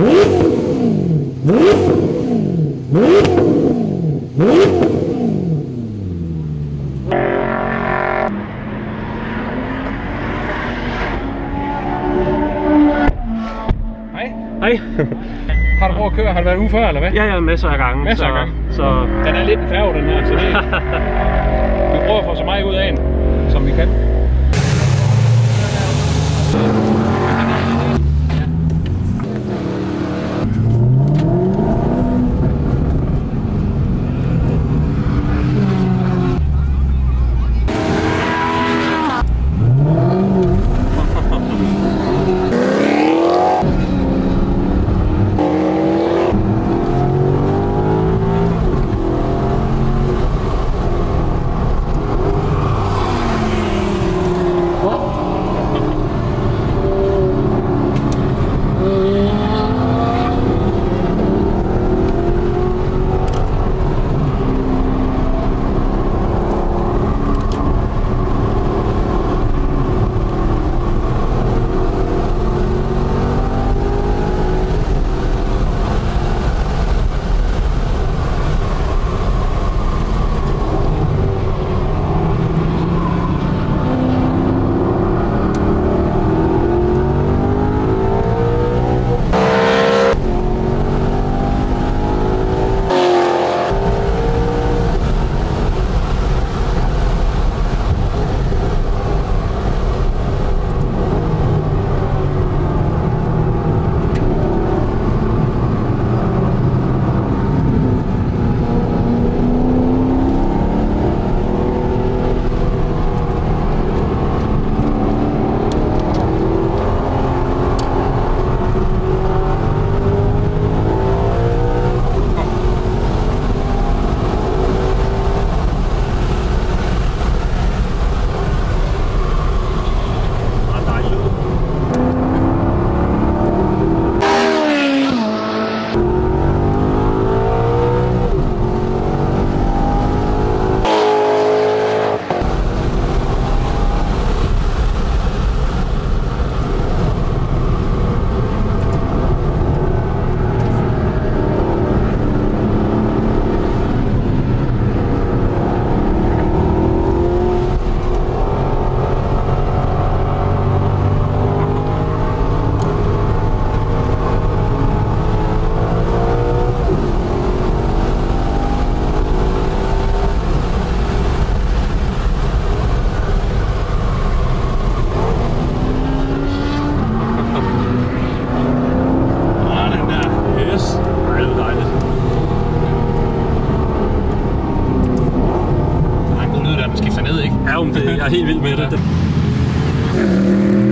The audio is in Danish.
Hej. Har du prøvet at køre? Har du været ude før, eller hvad? Ja, ja, masser af gange. Masser af så, gange. Så, Den er lidt en færge, den her, så det... vi prøver at få så meget ud af den, som vi kan. Ja, men det, jeg er